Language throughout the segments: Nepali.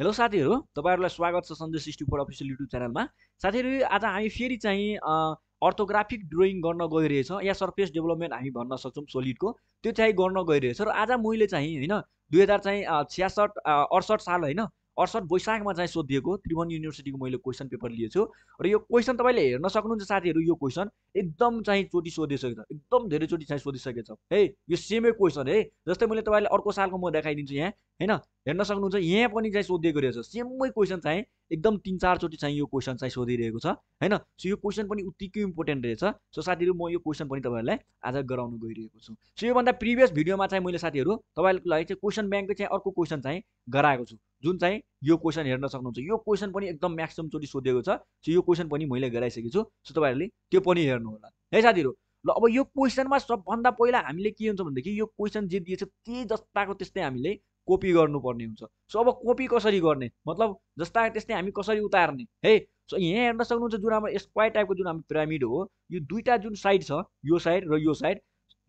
हेलो साथीहरू तपाईँहरूलाई स्वागत छ Sanjay sixty four official YouTube च्यानलमा। साथीहरू आज हामी फेरि चाहिँ अर्थोग्राफिक ड्रइङ गर्न गइरहेछ। या सर्फेस डेभलपमेन्ट हामी भन्न सक्छौँ सोलिडको। त्यो चाहिँ गर्न गइरहेछ। र आज मैले चाहिँ होइन दुई हजार चाहिँ छ्यासठ अडसठ साल होइन अडसठ वैशाखमा चाहिँ सोधिएको त्रिभुवन युनिभर्सिटीको मैले क्वेसन पेपर लिएछु। र यो क्वेसन तपाईँले हेर्न सक्नुहुन्छ साथीहरू यो क्वेसन एकदम चाहिँ चोटि सोधिसकेको छ एकदम धेरैचोटि चाहिँ सोधिसकेको छ। है यो सेमै क्वेसन है जस्तै मैले तपाईँलाई अर्को सालको म देखाइदिन्छु यहाँ होइन? हेर्न सक्नुहुन्छ यहाँ पनि चाहिँ सोधिएको रहेछ। सेमै क्वेसन चाहिँ एकदम तिन चारचोटि चाहिँ यो क्वेसन चाहिँ सोधिरहेको छ होइन? सो यो क्वेसन पनि उत्तिकै इम्पोर्टेन्ट रहेछ। सो साथीहरू म यो क्वेसन पनि तपाईँहरूलाई आज गराउनु गइरहेको छु। सो योभन्दा प्रिभियस भिडियोमा चाहिँ मैले साथीहरू तपाईँहरूको लागि चाहिँ क्वेसन ब्याङ्कको चाहिँ अर्को क्वेसन चाहिँ गराएको छु। जुन चाहिँ यो क्वेसन हेर्न सक्नुहुन्छ यो क्वेसन पनि एकदम म्याक्सिमचोटि सोधेको छ। सो यो क्वेसन पनि मैले गराइसकेको छु। सो तपाईँहरूले त्यो पनि हेर्नु होला है साथीहरू? ल अब यो क्वेसनमा सबभन्दा पहिला हामीले के हुन्छ भनेदेखि यो क्वेसन जे दिएछ त्यही जस्ताको त्यस्तै हामीले कपी गर्नुपर्ने हुन्छ। सो अब कपी कसरी गर्ने? मतलब जस्ता त्यस्तै हामी कसरी उतार्ने? है? सो यहाँ हेर्न सक्नुहुन्छ जुन हाम्रो स्क्वायर टाइपको जुन हाम्रो पिरामिड हो यो दुईवटा जुन साइड छ यो साइड र यो साइड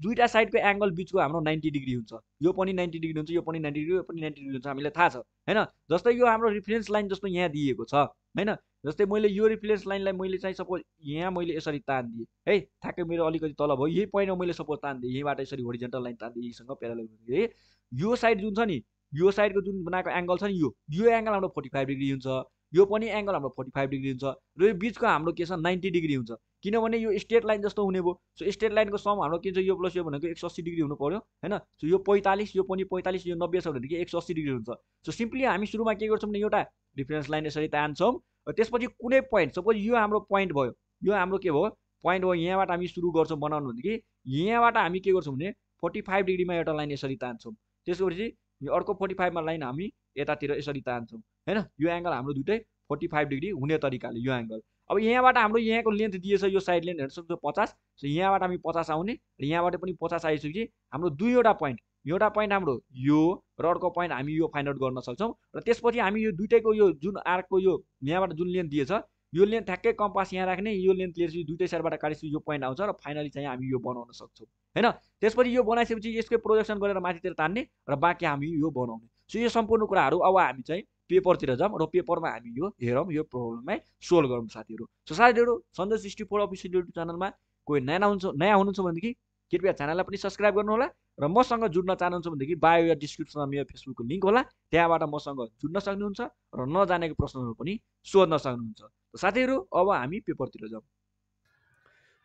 दुईवटा साइडको एङ्गल बिचको हाम्रो नाइन्टी डिग्री हुन्छ। यो पनि नाइन्टी डिग्री हुन्छ यो पनि नाइन्टी डिग्री यो पनि नाइन्टी डिग्री हुन्छ हामीलाई थाहा छ होइन? जस्तै यो हाम्रो रिफरेन्स लाइन जस्तो यहाँ दिएको छ होइन? जस्तै मैले यो रिफरेन्स लाइनलाई मैले चाहिँ सपोज यहाँ मैले यसरी तानिदिएँ है? ठ्याक्कै मेरो अलिकति तल भयो यही पोइन्टमा मैले सपोज तानिदिएँ यहीँबाट यसरी होरिजेन्टल लाइन तानिदिएँ यहीसँग प्यारल है? यो साइड जुन छ नि यो साइडको जुन बनाएको एङ्गल छ नि यो यो एङ्गल हाम्रो फोर्टी फाइभ डिग्री हुन्छ। यो पनि एङ्गल हाम्रो फोर्टी फाइभ डिग्री हुन्छ र यो बिचको हाम्रो के छ नाइन्टी डिग्री हुन्छ। किनभने यो स्टेट लाइन जस्तो हुने भयो। सो स्टेट लाइनको सम हाम्रो के छ यो प्लस यो भनेको एक सौ अस्सी डिग्री हुनु पऱ्यो होइन सो यो पैँतालिस यो पनि पैँतालिस यो नब्बे छ भनेदेखि एक सौ अस्सी डिग्री हुन्छ। सो सिम्पली हामी सुरुमा के गर्छौँ भने एउटा डिफरेन्स लाइन यसरी तान्छौँ। त्यसपछि कुनै पोइन्ट सपोज यो हाम्रो पोइन्ट भयो। यो हाम्रो के भयो? पोइन्ट भयो यहाँबाट हामी सुरु गर्छौँ बनाउनु भनेदेखि यहाँबाट हामी के गर्छौँ भने फोर्टी फाइभ डिग्रीमा एउटा लाइन यसरी तान्छौँ। त्यसपछि अर्को फोर्टी फाइभमा लाइन हामी यतातिर यसरी तान्छौँ। होइन यो एङ्गल हाम्रो दुइटै फोर्टी फाइभ डिग्री हुने तरिकाले यो एङ्गल अब यहाँबाट हाम्रो यहाँको लेन्थ दिएछ यो साइड लेन्थ हेर्न सक्छ पचास। सो यहाँबाट हामी पचास आउने र यहाँबाट पनि पचास आइसकेपछि हाम्रो दुईवटा पोइन्ट एउटा पोइन्ट हाम्रो यो र अर्को पोइन्ट हामी यो फाइन्ड आउट गर्न सक्छौँ र त्यसपछि हामी यो दुइटैको यो जुन आर्कको यो यहाँबाट जुन लेन्थ दिएछ यो लेन्थ ठ्याक्कै कम्पास यहाँ राख्ने यो लेन्थ लिएपछि दुइटै साइडबाट काटेपछि यो पोइन्ट आउँछ र फाइनली चाहिँ हामी यो बनाउन सक्छौँ होइन? त्यसपछि यो बनाइसकेपछि यसकै प्रोजेक्सन गरेर माथितिर तान्ने र बाँकी हामी यो बनाउने। सो यो सम्पूर्ण कुराहरू अब हामी चाहिँ पेपरतिर जाऊँ र पेपरमा हामी यो हेरौँ यो प्रब्लमलाई सोल्भ गरौँ साथीहरू। सो साथीहरू Sanjay sixty four official YouTube च्यानलमा कोही नयाँ हुन्छ नयाँ हुनुहुन्छ भनेदेखि कृपया च्यानललाई पनि सब्सक्राइब गर्नुहोला र मसँग जुड्न चाहनुहुन्छ भनेदेखि बायो या डिस्क्रिप्सनमा मेरो फेसबुकको लिङ्क होला। त्यहाँबाट मसँग जुड्न सक्नुहुन्छ र नजानेको प्रश्नहरू पनि सोध्न सक्नुहुन्छ। साथीहरू अब हामी पेपरतिर जाउँ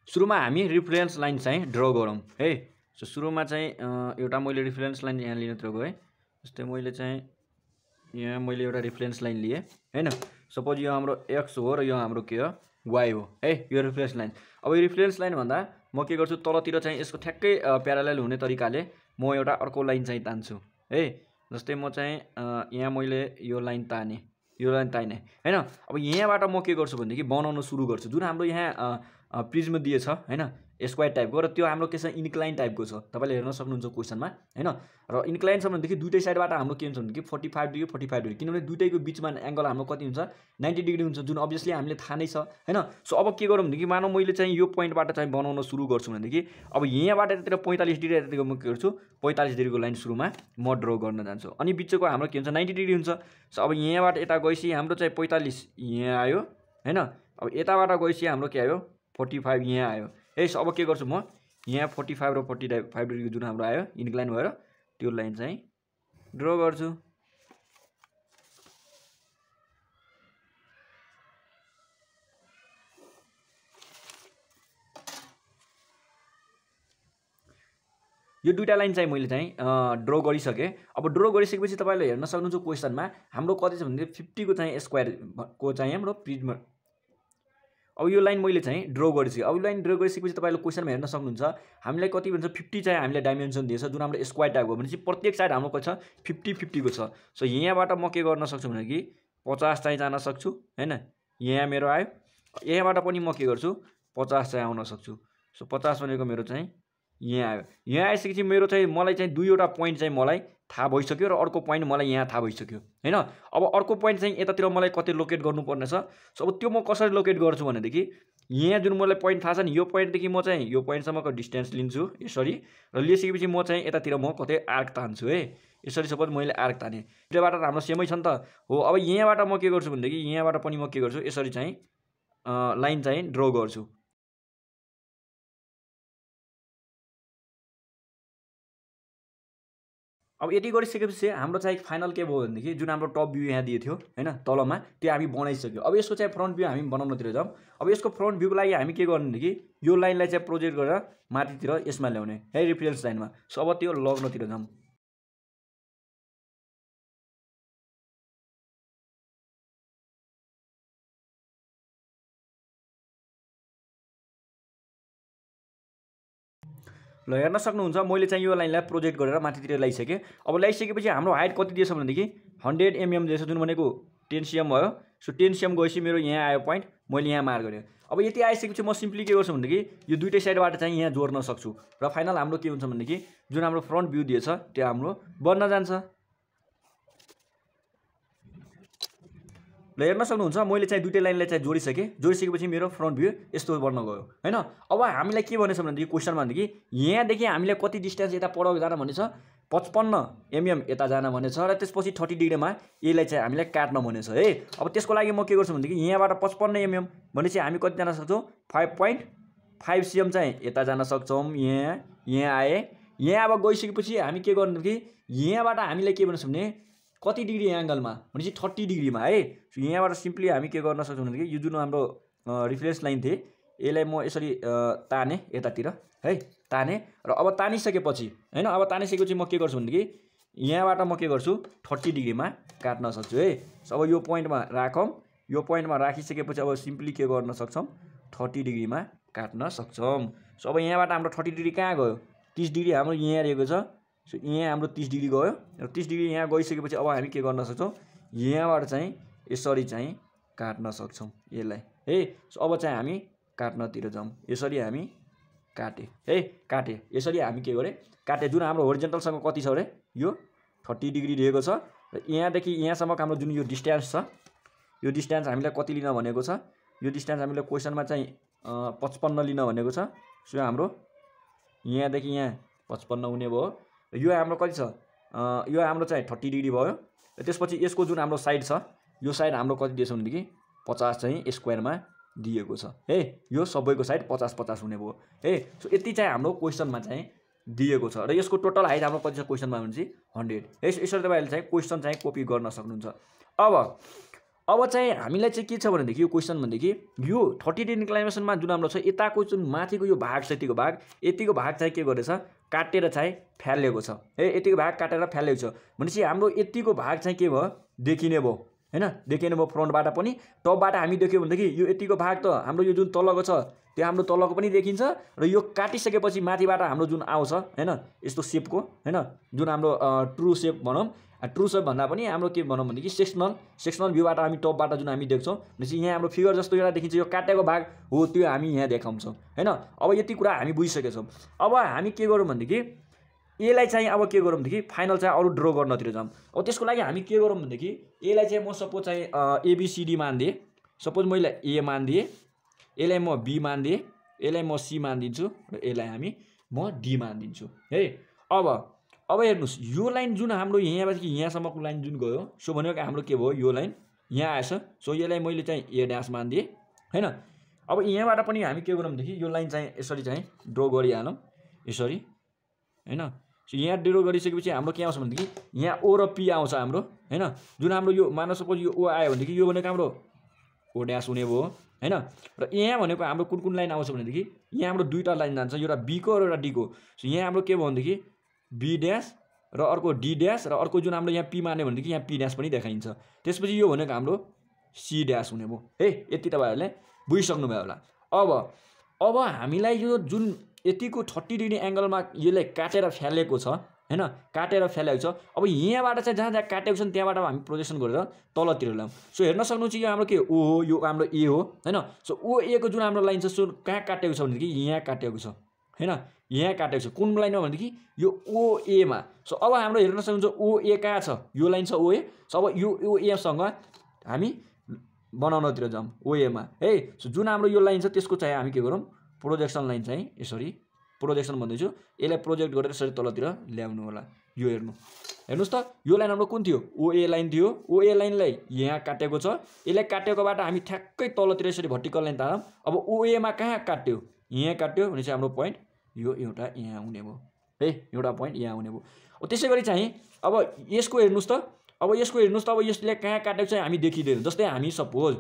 सुरुमा हामी रिफरेन्स लाइन चाहिँ ड्र गरौँ है? सो सुरुमा चाहिँ एउटा मैले रिफरेन्स लाइन यहाँ लिन गएँ जस्तै मैले चाहिँ यहाँ मैले एउटा रिफरेन्स लाइन लिएँ होइन? सपोज यो हाम्रो एक्स हो र यो हाम्रो के हो? वाइ हो। है यो रिफरेन्स लाइन अब यो रिफरेन्स लाइन भन्दा म के गर्छु? तलतिर चाहिँ यसको ठ्याक्कै प्यारालाइल हुने तरिकाले म एउटा अर्को लाइन चाहिँ तान्छु है? जस्तै म चाहिँ यहाँ मैले यो लाइन तानेँ यो लाइन तानेँ होइन? अब यहाँबाट म के गर्छु भनेदेखि बनाउन सुरु गर्छु। जुन हाम्रो यहाँ प्रिज्म दिएछ होइन? स्क्वायर टाइपको र त्यो हाम्रो के छ? इन्क्लाइन टाइपको छ। तपाईँले हेर्न सक्नुहुन्छ क्वेसनमा होइन? र इन्क्लाइन छ भनेदेखि दुइटै साइडबाट हाम्रो के हुन्छ भनेदेखि forty five degree forty five degree किनभने दुइटैको बिचमा एङ्गल हाम्रो कति हुन्छ? नाइन्टी डिग्री हुन्छ जुन अभियसली हामीले थाहा नै छ होइन? सो अब के गरौँ भनेदेखि मानव मैले चाहिँ यो पोइन्टबाट चाहिँ बनाउन सुरु गर्छु भनेदेखि अब यहाँबाट यतातिर पैँतालिस डिग्री यतातिर म के गर्छु? पैँतालिस डिग्रीको लाइन सुरुमा म ड्र गर्न जान्छु। अनि बिचको हाम्रो के हुन्छ? नाइन्टी डिग्री हुन्छ। सो अब यहाँबाट यता गएपछि हाम्रो चाहिँ पैँतालिस यहाँ आयो होइन? अब यताबाट गएपछि हाम्रो के आयो? फोर्टी फाइभ यहाँ आयो। यस अब के गर्छु म? यहाँ फोर्टी फाइभ र फोर्टी फाइभ डिग्री जुन हाम्रो आयो इन्क्लाइन भएर त्यो लाइन चाहिँ ड्र गर्छु। यो दुइटा लाइन चाहिँ मैले चाहिँ ड्र गरिसकेँ। अब ड्र गरिसकेपछि तपाईँले हेर्न सक्नुहुन्छ क्वेसनमा हाम्रो कति छ भने फिफ्टीको चाहिँ स्क्वायरको चाहिँ हाम्रो प्रिजमा अब यो लाइन मैले चाहिँ ड्र गरिसकेँ। अब लाइन ड्र गरिसकेपछि तपाईँले क्वेसनमा हेर्न सक्नुहुन्छ हामीलाई कति भन्छ? फिफ्टी चाहिँ हामीलाई डाइमेन्सन दिएछ जुन हाम्रो स्क्वायर टाइपको भनेपछि प्रत्येक साइड हाम्रो छ? फिफ्टी फिफ्टीको छ। सो यहाँबाट म के गर्न सक्छु भने कि पचास चाहिँ जान सक्छु होइन? यहाँ मेरो आयो। यहाँबाट पनि म के गर्छु? पचास चाहिँ आउन सक्छु। सो पचास भनेको मेरो चाहिँ यहाँ आयो। यहाँ आइसकेपछि मेरो चाहिँ मलाई चाहिँ दुईवटा पोइन्ट चाहिँ मलाई थाहा भइसक्यो र अर्को पोइन्ट मलाई यहाँ थाहा भइसक्यो होइन? अब अर्को पोइन्ट चाहिँ यतातिर मलाई कति लोकेट गर्नुपर्ने छ सो अब त्यो म कसरी लोकेट गर्छु भनेदेखि यहाँ जुन मलाई पोइन्ट थाहा छ नि यो पोइन्टदेखि म चाहिँ यो पोइन्टसम्मको डिस्टेन्स लिन्छु यसरी। र लिइसकेपछि म चाहिँ यतातिर म कतै आर्क तान्छु है? यसरी सपोज मैले आर्क तानेँ। दुइटा बाटो हाम्रो सेमै छ नि त। हो अब यहाँबाट म के गर्छु भनेदेखि यहाँबाट पनि म के गर्छु? यसरी चाहिँ लाइन चाहिँ ड्र गर्छु। अब यति गरिसकेपछि हाम्रो चाहिँ फाइनल के भयो भनेदेखि जुन हाम्रो टप भ्यू यहाँ दिएको थियो होइन तलमा त्यो हामी बनाइसक्यो। अब यसको चाहिँ फ्रन्ट भ्यू हामी बनाउनतिर जाउँ। अब यसको फ्रन्ट भ्यूको लागि हामी के गर्नु भनेदेखि यो लाइनलाई चाहिँ प्रोजेक्ट गरेर माथितिर यसमा ल्याउने। है रिफरेन्स लाइनमा सो अब त्यो लग्नतिर जाउँ। ल हेर्न सक्नुहुन्छ मैले चाहिँ यो लाइनलाई प्रोजेक्ट गरेर माथितिर ल्याइसकेँ अब ल्याइसकेपछि हाम्रो हाइट कति दिएछ भनेदेखि हन्ड्रेड एमएम दिएछ जुन भनेको टेन सिएम भयो। सो टेन सिएम गएपछि मेरो यहाँ आयो पोइन्ट मैले यहाँ मार गरेँ। अब यति आइसकेपछि म सिम्पली के गर्छु भनेदेखि यो दुइटै साइडबाट चाहिँ यहाँ जोड्न सक्छु। र फाइनल हाम्रो के हुन्छ भनेदेखि जुन हाम्रो फ्रन्ट भ्यू दिएछ त्यो हाम्रो बन्न जान्छ। ल हेर्न सक्नुहुन्छ मैले चाहिँ दुइटै लाइनलाई चाहिँ जोडिसकेँ। जोडिसकेपछि मेरो फ्रन्ट भ्यू यस्तो बन्न गयो होइन? अब हामीलाई के भनेछ भनेदेखि क्वेसनमा भनेदेखि यहाँदेखि हामीले कति डिस्टेन्स यता पर जान भनेछ? पचपन्न एमएम यता जान भनेछ र त्यसपछि थर्टी डिग्रीमा यसलाई चाहिँ हामीलाई काट्न भनेछ है? अब त्यसको लागि म के गर्छु भनेदेखि यहाँबाट पचपन्न एमएम भनेपछि हामी कति जान सक्छौँ? फाइभ पोइन्ट फाइभ सिएम चाहिँ यता जान सक्छौँ यहाँ यहाँ आए। यहाँ अब गइसकेपछि हामी के गर्नु यहाँबाट हामीलाई के भन्नु भने कति डिग्री एङ्गलमा भनेपछि थर्टी डिग्रीमा है? यहाँबाट सिम्पली हामी के गर्न सक्छौँ भनेदेखि यो जुन हाम्रो रिफरेन्स लाइन थिए यसलाई म यसरी ताने यतातिर है ताने र अब तानिसकेपछि होइन अब तानिसकेपछि म के गर्छु भनेदेखि यहाँबाट म के गर्छु थर्टी डिग्रीमा काट्न सक्छु है। अब यो पोइन्टमा राखौँ यो पोइन्टमा राखिसकेपछि अब सिम्पली के गर्न सक्छौँ थर्टी डिग्रीमा काट्न सक्छौँ। सो अब यहाँबाट हाम्रो थर्टी डिग्री कहाँ गयो? तिस डिग्री हाम्रो यहाँ रहेको छ। सो यहाँ हाम्रो तिस डिग्री गयो र तिस डिग्री यहाँ गइसकेपछि अब हामी के गर्न सक्छौँ? यहाँबाट चाहिँ यसरी चाहिँ काट्न सक्छौँ यसलाई। है अब चाहिँ हामी काट्नतिर जाउँ। यसरी हामी काटेँ। है काटेँ। यसरी हामी के गरेँ? काटेँ। जुन हाम्रो होरिजेन्टलसँग कति छ अरे यो थर्टी डिग्री दिएको छ। र यहाँदेखि यहाँसम्मको हाम्रो जुन यो डिस्टेन्स छ यो डिस्टेन्स हामीलाई कति लिन भनेको छ? यो डिस्टेन्स हामीले क्वेसनमा चाहिँ पचपन्न लिन भनेको छ। सो हाम्रो यहाँदेखि यहाँ पचपन्न हुने भयो। यो हाम्रो कति छ? यो हाम्रो चाहिँ थर्टी डिग्री भयो। र त्यसपछि यसको जुन हाम्रो साइड छ यो साइड हाम्रो कति दिएछ भनेदेखि पचास चाहिँ स्क्वायरमा दिएको छ। है यो सबैको साइड पचास पचास हुने भयो। है सो यति चाहिँ हाम्रो क्वेसनमा चाहिँ दिएको छ। र यसको टोटल हाइट हाम्रो कति छ क्वेसनमा भने चाहिँ हन्ड्रेड। है यसरी तपाईँहरूले चाहिँ क्वेसन चाहिँ कपी गर्न सक्नुहुन्छ। अब अब चाहिँ हामीलाई चाहिँ के छ भनेदेखि यो क्वेसन भनेदेखि यो थर्टी डेन इन्क्लाइमेसनमा जुन हाम्रो छ यताको जुन माथिको यो भाग छ यतिको भाग यतिको भाग चाहिँ के गरेछ काटेर चाहिँ फ्यालिएको छ। है यतिको भाग काटेर फ्यालिएको छ। भनेपछि हाम्रो यतिको भाग चाहिँ के भयो देखिने भयो। होइन? देखिने भयो फ्रन्टबाट पनि। टपबाट हामी देख्यौँ भनेदेखि यो यतिको भाग त हाम्रो यो जुन तलको छ त्यो हाम्रो तलको पनि देखिन्छ र यो काटिसकेपछि माथिबाट हाम्रो जुन आउँछ होइन? यस्तो सेपको होइन? जुन हाम्रो ट्रु सेप भनौँ। ट्रु सेप भन्दा पनि हाम्रो के भनौँ भनेदेखि सेक्सनल सेक्सनल भ्यूबाट हामी टपबाट जुन हामी देख्छौँ भनेपछि यहाँ हाम्रो फिगर जस्तो एउटा देखिन्छ यो काटेको भाग हो त्यो हामी यहाँ देखाउँछौँ होइन? अब यति कुरा हामी बुझिसकेका छौँ अब हामी के गरौँ भनेदेखि यसलाई चाहिँ अब के गरौँ भनेदेखि फाइनल चाहिँ अरू ड्र गर्नतिर जाउँ अब त्यसको लागि हामी के गरौँ भनेदेखि यसलाई चाहिँ म सपोज चाहिँ एबिसिडी मानिदिएँ। सपोज मैले ए मानिदिएँ यसलाई म बी मानिदिएँ यसलाई म सी मानिदिन्छु र यसलाई हामी म डी मानिदिन्छु है? अब अब हेर्नुहोस् यो लाइन जुन हाम्रो यहाँदेखि यहाँसम्मको लाइन जुन गयो सो भनेको हाम्रो के भयो? यो लाइन यहाँ आएछ। सो यसलाई मैले चाहिँ ए ड्यास मानिदिएँ होइन? अब यहाँबाट पनि हामी के गरौँ भनेदेखि यो लाइन चाहिँ यसरी चाहिँ ड्र गरिहालौँ। यसरी होइन? यहाँ ड्र गरिसकेपछि हाम्रो के आउँछ भनेदेखि यहाँ ओ र पी आउँछ हाम्रो होइन? जुन हाम्रो यो मान सपोज यो ओ आयो भनेदेखि यो भनेको हाम्रो ओ ड्यास हुने भयो होइन? र यहाँ भनेको हाम्रो कुन कुन लाइन आउँछ भनेदेखि यहाँ हाम्रो दुईवटा लाइन जान्छ एउटा बीको र एउटा डीको सो यहाँ हाम्रो के भयो भनेदेखि बी ड्यास र अर्को डी ड्यास र अर्को जुन हाम्रो यहाँ पी मान्यो भनेदेखि यहाँ पी ड्यास पनि देखाइन्छ। त्यसपछि यो भनेको हाम्रो सी ड्यास हुने भयो। है यति तपाईँहरूले बुझिसक्नुभयो होला। अब अब हामीलाई यो जुन यतिको थर्टी डिग्री एङ्गलमा यसलाई काटेर फ्यालेको छ होइन? काटेर फ्यालेको छ। अब यहाँबाट चाहिँ जहाँ जहाँ काटेको छ त्यहाँबाट हामी प्रोजेक्सन गरेर तलतिर ल्याउँ। सो हेर्न सक्नुहुन्छ यो हाम्रो के ओ हो यो हाम्रो ए हो होइन? सो ओ एको जुन हाम्रो लाइन छ सो कहाँ काटेको छ भनेदेखि यहाँ काटेको छ होइन? यहाँ काटेको छ। कुन लाइनमा भनेदेखि यो ओएमा सो अब हाम्रो हेर्न सक्नुहुन्छ ओए कहाँ छ? यो लाइन छ ओए सो अब यो ओएसँग हामी बनाउनतिर जाउँ ओएमा है? सो जुन हाम्रो यो लाइन छ त्यसको चाहिँ हामी के गरौँ? प्रोजेक्सन लाइन चाहिँ यसरी प्रोजेक्सन भन्दैछु। यसलाई प्रोजेक्ट गरेर यसरी तलतिर ल्याउनु होला। यो हेर्नु। हेर्नुहोस् त यो लाइन हाम्रो कुन थियो? ओए लाइन थियो। ओए लाइनलाई यहाँ काटेको छ। यसलाई काटेकोबाट हामी ठ्याक्कै तलतिर यसरी भर्टिकल लाइन तारौँ। अब ओएमा कहाँ काट्यो? यहाँ काट्यो भने चाहिँ हाम्रो पोइन्ट यो एउटा यहाँ हुने भयो। है एउटा पोइन्ट यहाँ हुने भयो। त्यसै गरी चाहिँ अब यसको हेर्नुहोस् त। अब यसको हेर्नुहोस् त अब यसले कहाँ काटेको चाहिँ हामी देखिँदैन। जस्तै हामी सपोज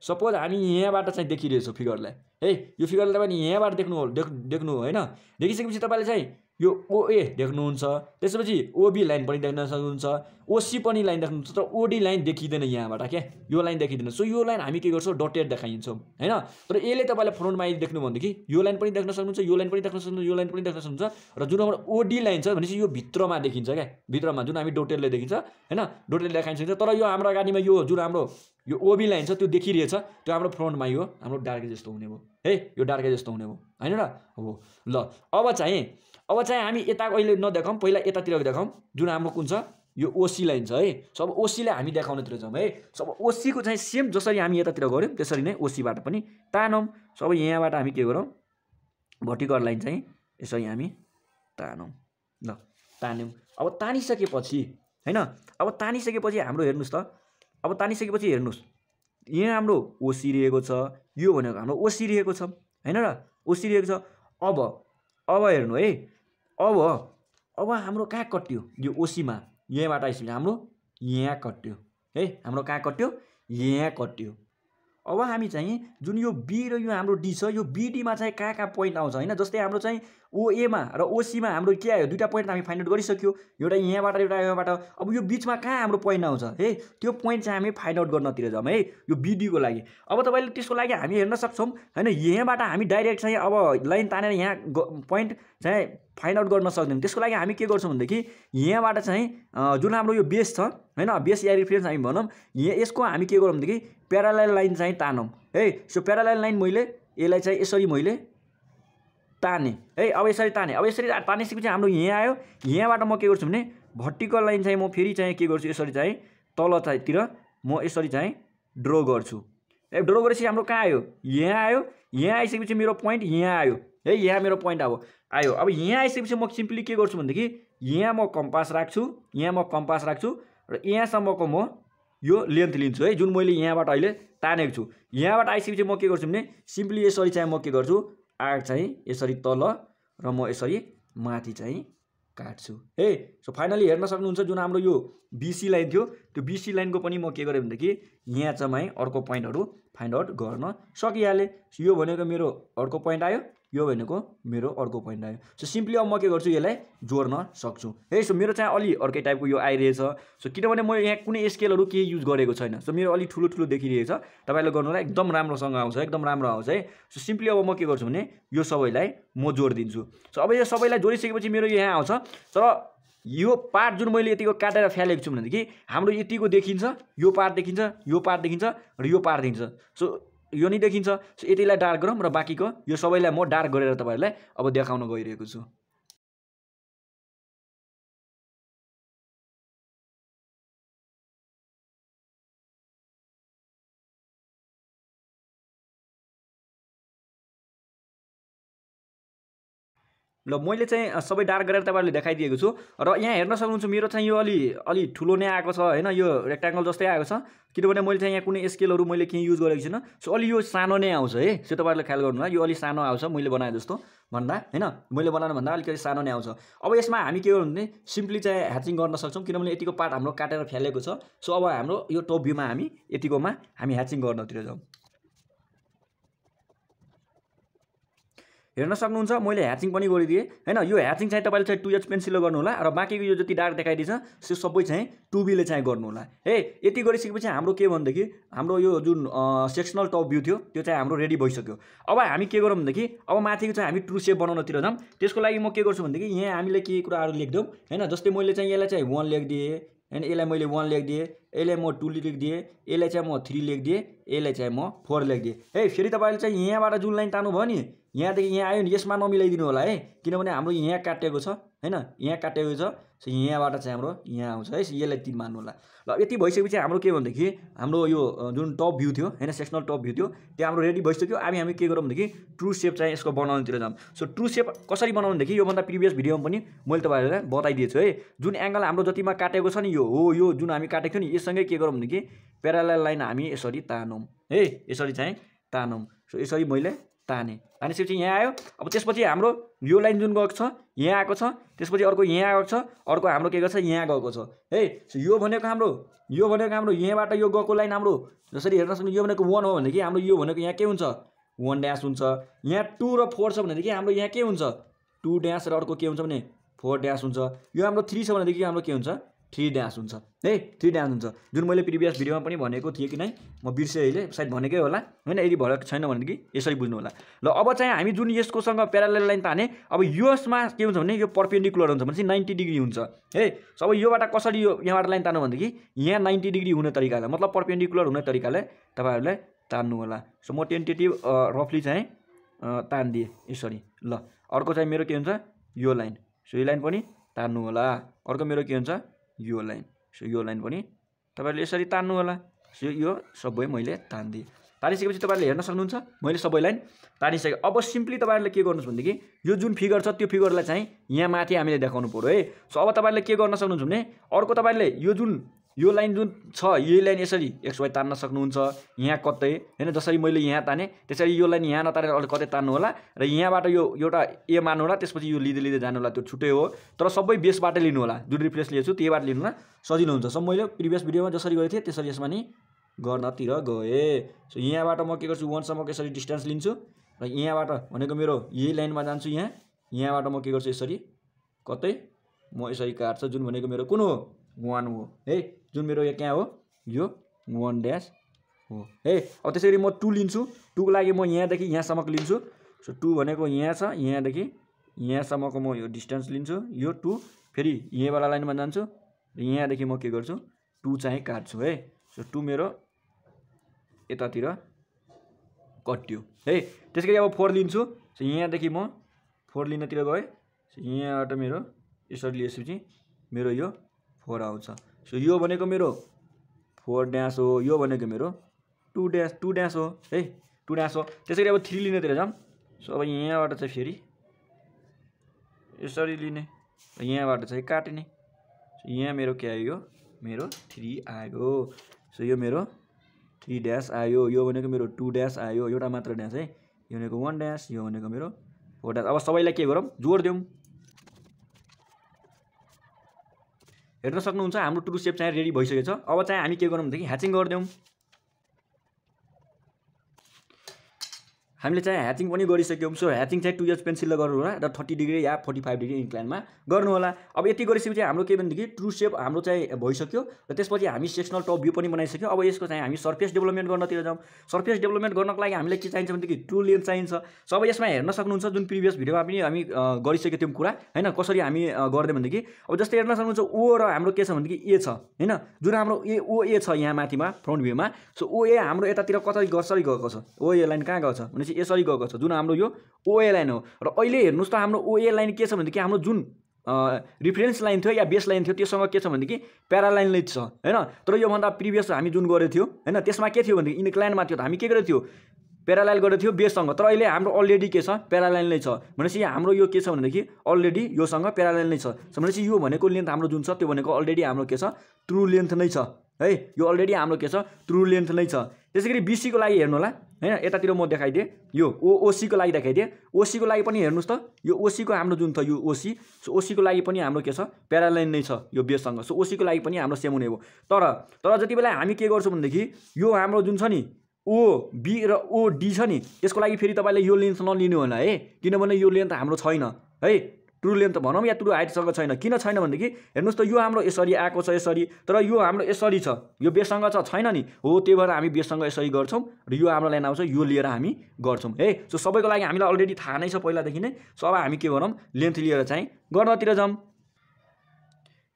सपोज हामी यहाँबाट चाहिँ देखिरहेछौँ फिगरलाई। है यो फिगरलाई तपाईँ यहाँबाट देख्नु देख देख्नु होइन? देखिसकेपछि तपाईँले चाहिँ यो ओए देख्नुहुन्छ। त्यसपछि ओबी लाइन पनि देख्न सक्नुहुन्छ। ओसी पनि लाइन देख्नुहुन्छ तर ओडी लाइन देखिँदैन यहाँबाट क्या यो लाइन देखिँदैन। सो यो लाइन हामी के गर्छौँ? डटेड देखाइन्छौँ होइन? तर यसले तपाईँलाई फ्रन्टमा देख्नु भनेदेखि यो लाइन पनि देख्न सक्नुहुन्छ यो लाइन पनि देख्न सक्नुहुन्छ यो लाइन पनि देख्न सक्नुहुन्छ र जुन हाम्रो ओडी लाइन छ भनेपछि यो भित्रमा देखिन्छ क्या भित्रमा जुन हामी डोटेलले देखिन्छ होइन? डोटेल देखाइन्छ तर यो हाम्रो गाडीमा यो जुन हाम्रो यो ओबी लाइन छ त्यो देखिरहेछ त्यो हाम्रो फ्रन्टमा यो हाम्रो डार्के जस्तो हुने भयो है? यो डार्के जस्तो हुने भयो होइन र? हो। ल अब चाहिँ अब चाहिँ हामी यता अहिले नदेखाउँ पहिला यतातिर देखाउँ जुन हाम्रो कुन छ? यो ओसी लाइन छ है। सो अब ओसीलाई हामी देखाउनेतिर जाउँ है। सो अब ओसीको चाहिँ सेम जसरी हामी यतातिर गऱ्यौँ त्यसरी नै ओसीबाट पनि तानौँ। सो अब यहाँबाट हामी के गरौँ? भर्टिकल लाइन चाहिँ यसरी हामी तानौँ। ल तान्यौँ। अब तानिसकेपछि होइन? अब तानिसकेपछि हाम्रो हेर्नुहोस् त। अब तानिसकेपछि हेर्नुहोस्। यहाँ हाम्रो ओसिरहेको छ यो भनेको हाम्रो ओसिरहेको छ होइन र? ओसिरहेको छ। अब अब हेर्नु है। अब अब हाम्रो कहाँ कट्यो यो ओसीमा यहाँबाट आइसक्यो हाम्रो यहाँ कट्यो। है हाम्रो कहाँ कट्यो? यहाँ कट्यो। अब हामी चाहिँ जुन यो बी र यो हाम्रो डी छ यो बिडीमा चाहिँ कहाँ कहाँ पोइन्ट आउँछ होइन जस्तै हाम्रो चाहिँ ओएमा र ओसीमा हाम्रो के आयो? दुइटा पोइन्ट हामी फाइन्ड आउट गरिसक्यो। एउटा यहाँबाट एउटा यहाँबाट। अब यो बिचमा कहाँ हाम्रो पोइन्ट आउँछ है? त्यो पोइन्ट चाहिँ हामी फाइन्ड आउट गर्नतिर जाउँ है? यो बिडीको लागि। अब तपाईँले त्यसको लागि हामी हेर्न सक्छौँ होइन? यहाँबाट हामी डाइरेक्ट चाहिँ अब लाइन तानेर यहाँ पोइन्ट चाहिँ फाइन्ड आउट गर्न सक्दैनौँ। त्यसको लागि हामी के गर्छौँ भनेदेखि यहाँबाट चाहिँ जुन हाम्रो यो बेस छ होइन? बेस या रिफरेन्स हामी भनौँ यहाँ यसको हामी के गरौँ भनेदेखि प्यारालाइल लाइन चाहिँ तानौँ है? सो प्यारालाइल लाइन मैले यसलाई चाहिँ यसरी मैले ताने। है अब यसरी ताने। अब यसरी तानिसकेपछि हाम्रो यहाँ आयो। यहाँबाट म के गर्छु भने भर्टिकल लाइन चाहिँ म फेरि चाहिँ के गर्छु यसरी चाहिँ तलतिर म यसरी चाहिँ ड्र गर्छु। ए ड्र गरेपछि हाम्रो कहाँ आयो? यहाँ आयो। यहाँ आइसकेपछि मेरो पोइन्ट यहाँ आयो। है यहाँ मेरो पोइन्ट अब आयो। अब यहाँ आइसकेपछि म सिम्पली के गर्छु भनेदेखि यहाँ म कम्पास राख्छु यहाँ म कम्पास राख्छु र यहाँसम्मको म यो लेन्थ लिन्छु। है जुन मैले यहाँबाट अहिले तानेको छु। यहाँबाट आइसकेपछि म के गर्छु भने सिम्पली यसरी चाहिँ म के गर्छु? आग चाहिँ यसरी तल र म यसरी माथि चाहिँ काट्छु। है सो फाइनली हेर्न सक्नुहुन्छ जुन हाम्रो यो बिसी लाइन थियो। त्यो बिसी लाइनको पनि म के गरेँ भनेदेखि यहाँ चाहिँ अर्को पोइन्टहरू फाइन्ड आउट गर्न सकिहालेँ। यो भनेको मेरो अर्को पोइन्ट आयो। यो भनेको मेरो अर्को पोइन्ट आयो। सो सिम्पली अब म के गर्छु यसलाई जोड्न सक्छु। है सो मेरो चाहिँ अलि अर्कै टाइपको यो आइरहेछ। सो किनभने म यहाँ कुनै स्केलहरू केही युज गरेको छैन। सो मेरो अलिक ठुलो ठुलो देखिरहेछ। तपाईँले गर्नुलाई एकदम राम्रोसँग आउँछ एकदम राम्रो आउँछ है। सो सिम्पली अब म के गर्छु भने यो सबैलाई म जोडिदिन्छु। सो अब यो सबैलाई जोडिसकेपछि मेरो यहाँ आउँछ। तर यो पार्ट जुन मैले यतिको काटेर फ्यालेको छु भनेदेखि हाम्रो यतिको देखिन्छ यो पार्ट देखिन्छ यो पार्ट देखिन्छ र यो पार्ट देखिन्छ। सो यो नि देखिन्छ। सो यतिलाई डार्क गरौँ र बाँकीको यो सबैलाई म डार्क गरेर तपाईँहरूलाई अब देखाउन गइरहेको छु। ल मैले चाहिँ सबै डार्क गरेर तपाईँहरूले देखाइदिएको छु। र यहाँ हेर्न सक्नुहुन्छ मेरो चाहिँ यो अलि अलि ठुलो नै आएको छ होइन? यो रेक्टाङ्गल जस्तै आएको छ। किनभने मैले चाहिँ यहाँ कुनै स्केलहरू मैले केही युज गरेको छुइनँ सो अलि यो सानो नै आउँछ है? सो तपाईँहरूले ख्याल गर्नु यो अलि सानो आउँछ मैले बनाए जस्तो भन्दा होइन? मैले बनाउनु भन्दा अलिकति सानो नै आउँछ। अब यसमा हामी के गर्नु भने सिम्पली चाहिँ ह्याचिङ गर्न सक्छौँ किनभने यतिको पार्ट हाम्रो काटेर फ्यालेको छ। सो अब हाम्रो यो टप भ्यूमा हामी यतिकोमा हामी ह्याचिङ गर्नतिर जाउँ। हेर्न सक्नुहुन्छ मैले ह्याचिङ पनि गरिदिएँ। होइन यो ह्याचिङ चाहिँ तपाईँले चाहिँ टु एच पेन्सिलले गर्नुहोला र बाँकीको यो जति डार्क देखाइदिन्छ त्यो सबै चाहिँ टुबीले चाहिँ गर्नुहोला है यति गरिसकेपछि हाम्रो के भनेदेखि हाम्रो यो जुन सेक्सनल टप भ्यू थियो त्यो चाहिँ हाम्रो रेडी भइसक्यो। अब हामी के गरौँ भनेदेखि अब माथिको चाहिँ हामी ट्रु सेप बनाउनतिर जाउँ त्यसको लागि म के गर्छु भनेदेखि यहाँ हामीले केही कुराहरू लेखिदिउँ। होइन जस्तै मैले चाहिँ यसलाई चाहिँ वान लेखिदिएँ। होइन यसलाई मैले वान लेखिदिएँ। यसलाई म टू लेखिदिएँ यसलाई चाहिँ म थ्री लेखिदिएँ यसलाई चाहिँ म फोर लेखिदिएँ है फेरि तपाईँले चाहिँ यहाँबाट जुन लाइन तान्नु भयो नि यहाँदेखि यहाँ आयो नि यसमा नमिलाइदिनु होला है। किनभने हाम्रो यहाँ काटिएको छ होइन? यहाँ काटिएको छ सो यहाँबाट चाहिँ हाम्रो यहाँ आउँछ है यसलाई तिन मान्नु होला। ल यति भइसकेपछि हाम्रो के भनेदेखि हाम्रो यो जुन टप भ्यू थियो होइन? सेक्सनल टप भ्यू थियो त्यो हाम्रो रेडी भइसक्यो। अब हामी के गरौँ भनेदेखि ट्रु सेप चाहिँ यसको बनाउनुतिर जाऊँ सो ट्रु सेप कसरी बनाउनुदेखि योभन्दा प्रिभियस भिडियोमा पनि मैले तपाईँहरूलाई बताइदिएछु है। जुन एङ्गल हाम्रो जतिमा काटेको छ नि यो हो यो जुन हामी काटेको थियो नि यससँगै के गरौँ भनेदेखि प्यारालाल लाइन हामी यसरी तानौँ। है यसरी चाहिँ तानौँ। सो यसरी मैले ताने। तानिसकेपछि यहाँ आयो। अब त्यसपछि हाम्रो यो लाइन जुन गएको छ यहाँ आएको छ त्यसपछि अर्को यहाँ आएको छ अर्को हाम्रो के गर्छ यहाँ गएको छ। है सो यो भनेको हाम्रो यो भनेको हाम्रो यहाँबाट यो गएको लाइन हाम्रो। जसरी हेर्न सक्नु यो भनेको वान हो भनेदेखि हाम्रो यो भनेको यहाँ के हुन्छ? वान ड्यास हुन्छ। यहाँ टू र फोर छ भनेदेखि हाम्रो यहाँ के हुन्छ? टू ड्यास र अर्को के हुन्छ भने? फोर ड्यास हुन्छ। यो हाम्रो थ्री छ भनेदेखि हाम्रो के हुन्छ? थ्री ड्यास हुन्छ। है थ्री ड्यास हुन्छ। जुन मैले प्रिभियस भिडियोमा पनि भनेको थिएँ कि नै म बिर्सेँ अहिले सायद भनेकै होला। होइन यदि भएको छैन भनेदेखि यसरी बुझ्नु होला। ल अब चाहिँ हामी जुन यसकोसँग प्यारालेल लाइन ताने अब यसमा के हुन्छ भने यो पर्पेन्डिकुलर हुन्छ भने चाहिँ नाइन्टी डिग्री हुन्छ। है अब योबाट कसरी यो यहाँबाट लाइन तान्नु भनेदेखि यहाँ नाइन्टी डिग्री हुने तरिकाले मतलब पर्पेन्डिकुलर हुने तरिकाले तपाईँहरूले तान्नु होला। सो म टेन्टेटिभ रफली चाहिँ तानिदिएँ यसरी। ल अर्को चाहिँ मेरो के हुन्छ यो लाइन सो यो लाइन पनि तान्नु होला। अर्को मेरो के हुन्छ यो लाइन। सो यो लाइन पनि तपाईँहरूले यसरी तान्नु होला। सो यो सबै मैले तानिदिएँ। तानिसकेपछि तपाईँहरूले हेर्न सक्नुहुन्छ मैले सबै लाइन तानिसकेँ अब सिम्पली तपाईँहरूले के गर्नुहोस् भनेदेखि यो जुन फिगर छ त्यो फिगरलाई चाहिँ यहाँ माथि हामीले देखाउनु पऱ्यो है। सो अब तपाईँहरूले के गर्न सक्नुहुन्छ भने अर्को तपाईँहरूले यो जुन यो लाइन जुन छ यही लाइन यसरी एक्स वाइ तान्न सक्नुहुन्छ यहाँ कतै। होइन जसरी मैले यहाँ ताने त्यसरी यो लाइन यहाँ नतानेर अलिक कतै तान्नु होला र यहाँबाट यो एउटा ए मान्नु होला त्यसपछि यो लिँदै लिँदै जानु होला त्यो छुट्टै हो। तर सबै बेसबाटै लिनु होला। जुन रिप्लेस लिएको छु त्यहीबाट लिनु होला सजिलो हुन्छ। सब मैले प्रिभियस भिडियोमा जसरी गरेको थिएँ त्यसरी यसमा नि गर्नतिर गएँ। सो यहाँबाट म के गर्छु वानसम्मको यसरी डिस्टेन्स लिन्छु र यहाँबाट भनेको मेरो यही लाइनमा जान्छु यहाँ। यहाँबाट म के गर्छु यसरी कतै म यसरी काट्छु जुन भनेको मेरो कुन हो? वान हो। है? जुन मेरो यो कहाँ हो? यो वान ड्यास हो। है। अब त्यसरी म टू लिन्छु। टूको लागि म यहाँदेखि यहाँसम्मको लिन्छु। सो टू भनेको यहाँ छ यहाँदेखि यहाँसम्मको म यो डिस्टेन्स लिन्छु। यो टू फेरि यहीँबाट लाइनमा जान्छु। र यहाँदेखि म के गर्छु? टू चाहिँ काट्छु है। सो टू मेरो यतातिर कट्यो है। त्यस गरी अब फोर लिन्छु। सो यहाँदेखि म फोर लिनतिर गएँ। यहाँबाट मेरो यसरी लिएपछि मेरो यो फोर आउँछ। सो यो भनेको मेरो फोर ड्यास हो यो भनेको मेरो टु ड्यास टु ड्यास हो है टु ड्यास हो। त्यसै गरी अब थ्री लिनेतिर जाऊँ। सो अब यहाँबाट चाहिँ फेरि यसरी लिने यहाँबाट चाहिँ काट्ने। यहाँ मेरो के आयो मेरो थ्री आयो। सो यो मेरो थ्री ड्यास आयो यो भनेको मेरो टु ड्यास आयो एउटा मात्र ड्यास है। यो भनेको वान ड्यास यो भनेको मेरो फोर ड्यास। अब सबैलाई के गरौँ? जोड दिउँ। हेर्न सक्नुहुन्छ हाम्रो टुरु सेप चाहिँ रेडी भइसकेको छ। अब चाहिँ हामी के गरौँ भनेदेखि ह्याचिङ गरिदिउँ हामीले चाहिँ ह्याचिङ पनि गरिसक्यौँ। सो ह्याचिङ चाहिँ टु इयर्स पेन्सिलले गर्नु होला र थर्टी डिग्री या फोर्टी फाइभ डिग्री इन्क्लाइनमा गर्नु होला। अब यति गरिसकेपछि हाम्रो के भनेदेखि ट्रु सेप हाम्रो चाहिँ भइसक्यो र त्यसपछि हामी सेक्सनल टप भ्यू पनि बनाइसक्यो। अब यसको चाहिँ हामी सर्फेस डेभलपमेन्ट गर्नतिर जाउँ। सर्फेस डेभलपमेन्ट गर्नको लागि हामीलाई के चाहिन्छ भनेदेखि ट्रु लेन्थ चाहिन्छ। सो अब यसमा हेर्न सक्नुहुन्छ जुन प्रिभियस भिडियोमा पनि हामी गरिसकेको थियौँ कुरा होइन? कसरी हामी गरिदियो भनेदेखि अब जस्तै हेर्न सक्नुहुन्छ ओ र हाम्रो के छ भनेदेखि ए छ होइन? जुन हाम्रो ए ओ ए छ यहाँ माथिमा फ्रन्ट भ्यूमा सो ओ ए हाम्रो यतातिर कसरी कसरी गएको छ? ओ ए लाइन कहाँ गएको छ? भनेपछि यसरी गएको छ। जुन हाम्रो यो ओए लाइन हो र अहिले हेर्नुहोस् त हाम्रो ओए लाइन के छ भनेदेखि हाम्रो जुन रिफरेन्स लाइन थियो या बेस लाइन थियो त्योसँग के छ भनेदेखि प्यारालाइन नै छ होइन? तर योभन्दा प्रिभियस हामी जुन गरेको थियो होइन? त्यसमा के थियो भनेदेखि इन्क्लाइनमा थियो त हामी के गरेको थियो? प्यारालाइन गरेको थियो बेससँग तर अहिले हाम्रो अलरेडी के छ? प्यारालाइन नै छ। भनेपछि हाम्रो यो के छ भनेदेखि अलरेडी योसँग प्यारालाइन नै छ। भनेपछि यो भनेको लेन्थ हाम्रो जुन छ त्यो भनेको अलरेडी हाम्रो के छ? ट्रु लेन्थ नै छ। है? यो अलरेडी हाम्रो के छ? ट्रु लेन्थ नै छ। त्यसै गरी बिसीको लागि हेर्नु होला। होइन? यतातिर म देखाइदिएँ। यो ओ ओसीको लागि देखाइदिएँ। ओसीको लागि पनि हेर्नुहोस् त। यो ओसीको हाम्रो जुन छ यो ओसी सो ओसीको लागि पनि हाम्रो के छ? प्यारालाइन नै छ यो बेससँग। सो ओसीको लागि पनि हाम्रो सेम हुने हो। तर तर जति बेला हामी के गर्छौँ भनेदेखि यो हाम्रो जुन छ नि ओ बी र ओडी छ नि त्यसको लागि फेरि तपाईँले यो लेन्थ नलिनु होला है? किनभने यो लेन्थ हाम्रो छैन है? ट्रु लेन्थ भनौँ या ट्रु हाइटसँग छैन। किन छैन भनेदेखि हेर्नुहोस् त यो हाम्रो यसरी आएको छ यसरी तर यो हाम्रो यसरी छ। यो बेससँग छ छैन नि। हो त्यही भएर हामी बेससँग यसरी गर्छौँ र यो हाम्रो लाइन आउँछ यो लिएर हामी गर्छौँ। है सो सबैको लागि हामीलाई अलरेडी थाहा नै छ पहिलादेखि नै। सो अब हामी के गरौँ लेन्थ लिएर चाहिँ गर्नतिर जाउँ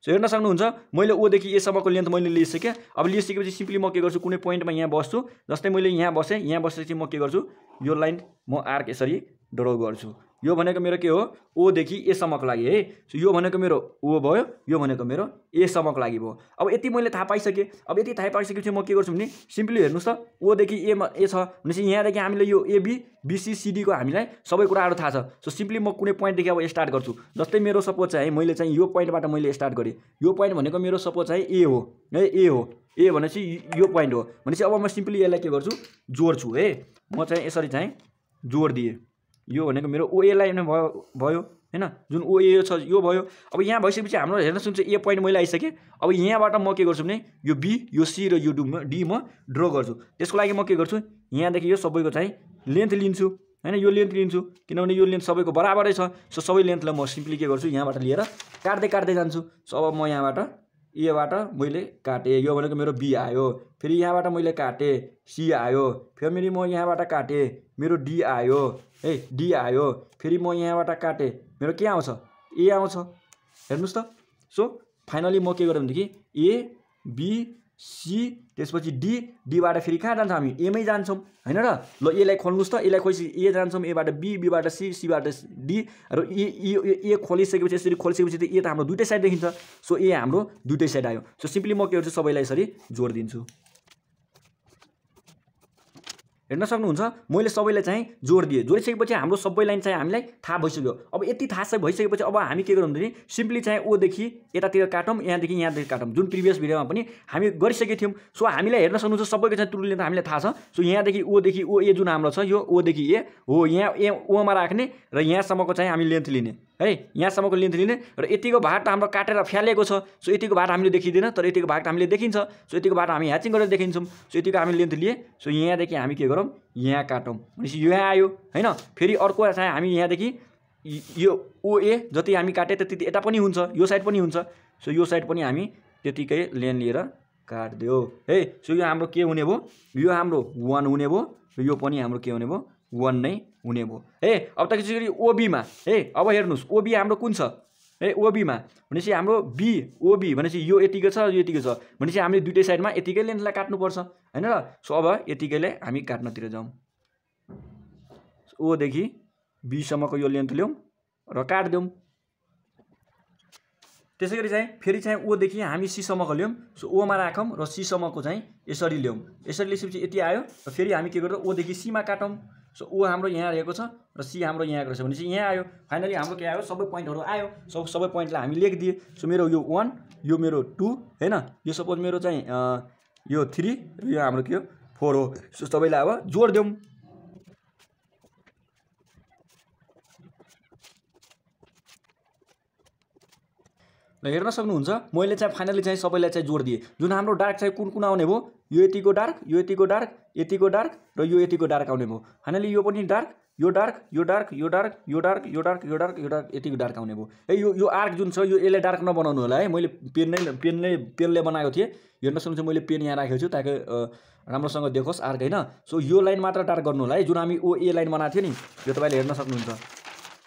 सो हेर्न सक्नुहुन्छ मैले ओदेखि एसम्मको लेन्थ मैले लिइसकेँ। अब लिइसकेपछि सिम्पली म के गर्छु कुनै पोइन्टमा यहाँ बस्छु। जस्तै मैले यहाँ बसेँ यहाँ बसेपछि म के गर्छु यो लाइन म आर्क यसरी ड्र गर्छु। यो भनेको मेरो के हो? ओदेखि एसम्मको लागि है। सो यो भनेको मेरो ओ भयो यो भनेको मेरो एसम्मको लागि भयो। अब यति मैले थाहा पाइसकेँ। अब यति थाहा पाइसकेपछि म के गर्छु भने सिम्पली हेर्नुहोस् त ओदेखि एमा ए छ। भनेपछि यहाँदेखि हामीले यो एबी बिसिसिडीको हामीलाई सबै कुराहरू थाहा छ। सो सिम्पली म कुनै पोइन्टदेखि अब स्टार्ट गर्छु। जस्तै मेरो सपोज चाहिँ मैले चाहिँ यो पोइन्टबाट मैले स्टार्ट गरेँ। यो पोइन्ट भनेको मेरो सपोज चाहिँ ए हो है ए हो। ए भनेपछि यो पोइन्ट हो। भनेपछि अब म सिम्पली यसलाई के गर्छु? जोड्छु है। म चाहिँ यसरी चाहिँ जोड दिएँ। यो भनेको मेरो ओएलाई नै भयो भयो होइन? जुन ओए छ यो भयो। अब यहाँ भइसकेपछि हाम्रो हेर्न सुन्छ ए पोइन्ट मैले आइसकेँ। अब यहाँबाट म के गर्छु भने यो बी यो सी र यो डु डी म ड्र गर्छु। त्यसको लागि म के गर्छु? यहाँदेखि यो सबैको चाहिँ लेन्थ लिन्छु। होइन? यो लेन्थ लिन्छु। किनभने यो लेन्थ सबैको बराबरै छ। सो सबै लेन्थलाई म सिम्पली के गर्छु? यहाँबाट लिएर काट्दै काट्दै जान्छु। सो अब म यहाँबाट एबाट मैले काटेँ। यो भनेको मेरो बी आयो। फेरि यहाँबाट मैले काटेँ। सी आयो। फेरि म यहाँबाट काटेँ। मेरो डी आयो। है डी आयो। फेरि म यहाँबाट काटेँ। मेरो के आउँछ? ए आउँछ। हेर्नुहोस् त। सो फाइनली म के गरेँ भनेदेखि ए बी सी त्यसपछि डी डीबाट फेरि कहाँ जान्छौँ हामी? एमै जान्छौँ होइन र? ल यसलाई खोल्नुहोस् त। यसलाई खोलिसके ए जान्छौँ एबाट बी बीबाट सी सीबाट डी र ए ए खोलिसकेपछि यसरी खोलिसकेपछि त ए त हाम्रो दुइटै साइड देखिन्छ। सो ए हाम्रो दुइटै साइड आयो। सो सिम्पली म के गर्छु सबैलाई यसरी जोड दिन्छु हेर्न सक्नुहुन्छ मैले सबैलाई चाहिँ जोड दिएँ। जोडिसकेपछि हाम्रो सबै लाइन चाहिँ हामीलाई थाहा भइसक्यो। अब यति थाहा चाहिँ भइसकेपछि अब हामी के गर्नु भने सिम्पली चाहिँ ओदेखि यतातिर काटौँ यहाँदेखि यहाँदेखि काटौँ। जुन प्रिभियस भिडियोमा पनि हामी गरिसकेको थियौँ। सो हामीलाई हेर्न सक्नुहुन्छ सबैको चाहिँ तुरुले त हामीलाई थाहा छ। सो यहाँदेखि ओदेखि ओ ए जुन हाम्रो छ यो ओदेखि ए हो यहाँ ए ओमा राख्ने र यहाँसम्मको चाहिँ हामी लेन्थ लिने। है? यहाँसम्मको लेन्थ लिने। र यतिको भाग त हाम्रो काटेर फ्यालेको छ। सो यतिको भाग हामीले देखिँदैन तर यतिको भाग त हामीले देखिन्छ। सो यतिको भाग हामी ह्याचिङ गरेर देखिन्छौँ। सो यतिको हामी लेन्थ लिए। सो यहाँदेखि हामी के गरौँ? यहाँ काटौँ। भनेपछि यहाँ आयो होइन? फेरि अर्को चाहिँ हामी यहाँदेखि यो ओए जति हामी काटे त्यति यता पनि हुन्छ यो साइड पनि हुन्छ। सो यो साइड पनि हामी त्यतिकै लेन लिएर काटिदियो है? सो यो हाम्रो के हुने भयो? यो हाम्रो वान हुने भयो। यो पनि हाम्रो के हुने भयो? वान नै हुने भयो। है अब त त्यसरी ओबीमा है अब हेर्नुहोस् ओबी हाम्रो कुन छ? है ओबीमा भनेपछि हाम्रो बी ओबी भनेपछि यो यतिको छ यो यतिको छ। भनेपछि हामीले दुइटै साइडमा यतिकै लेन्थलाई काट्नुपर्छ। होइन र? सो अब यतिकैलाई हामी काट्नतिर जाउँ। ओदेखि बीसम्मको यो लेन्थ ल्याउँ र काटिदिउँ। त्यसै गरी चाहिँ फेरि चाहिँ ओदेखि हामी सीसम्मको ल्याउँ। सो ओमा राखौँ र सीसम्मको चाहिँ यसरी ल्याउँ। यसरी लिएपछि यति आयो र फेरि हामी के गर्छौँ? ओदेखि सीमा काटौँ। सो ओ हाम्रो यहाँ रहेको छ र सी हाम्रो यहाँ रहेछ भनेपछि यहाँ आयो। फाइनली हाम्रो के आयो? सबै पोइन्टहरू आयो। सो सबै पोइन्टलाई हामी लेखिदिए। सो मेरो यो वान यो मेरो टू होइन? यो सपोज मेरो चाहिँ यो थ्री र यो हाम्रो के हो? फोर हो। सो सबैलाई अब जोड हेर्न सक्नुहुन्छ मैले चाहिँ फाइनली चाहिँ सबैलाई चाहिँ जोड दिएँ। जुन हाम्रो डार्क चाहिँ कुन कुन आउने भयो? यो यतिको डार्क यो यतिको डार्क यतिको डार्क र यो यतिको डार्क आउने भयो। फाइनली यो पनि डार्क यो डार्क यो डार्क यो डार्क यो डार्क यो डार्क यो डार्क यो डार्क यतिको डार्क आउने भयो। है यो यो आर्क जुन छ यो यसलाई डार्क नबनाउनु होला है। मैले पेन नै पेन नै पेनले बनाएको थिएँ। हेर्न सक्नुहुन्छ मैले पेन यहाँ राखेको छु ताकि राम्रोसँग देखोस् आर्क होइन। सो यो लाइन मात्र डार्क गर्नु होला है। जुन हामी ओ ए लाइन बनाएको थियो नि यो तपाईँले हेर्न सक्नुहुन्छ।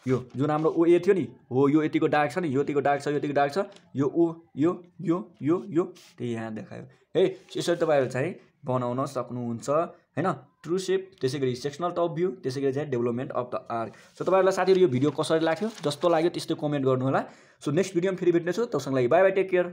यो जुन हाम्रो ओ ए थियो नि हो यो यतिको डार्क छ नि यो यतिको डार्क छ यो यतिको डार्क छ यो ओ यो यो यो यो त्यही यहाँ देखायो। है यसरी तपाईँहरू चाहिँ बनाउन सक्नुहुन्छ होइन? ट्रु सेप त्यसै गरी सेक्सनल टप भ्यू त्यसै गरी चाहिँ development of the arc so तपाईँहरूलाई साथीहरू यो भिडियो कसरी लाग्यो? जस्तो लाग्यो त्यस्तो कमेन्ट गर्नु होला सो नेक्स्ट भिडियोमा फेरि भेट्नेछु तसँग लागि बाई बाई टेक केयर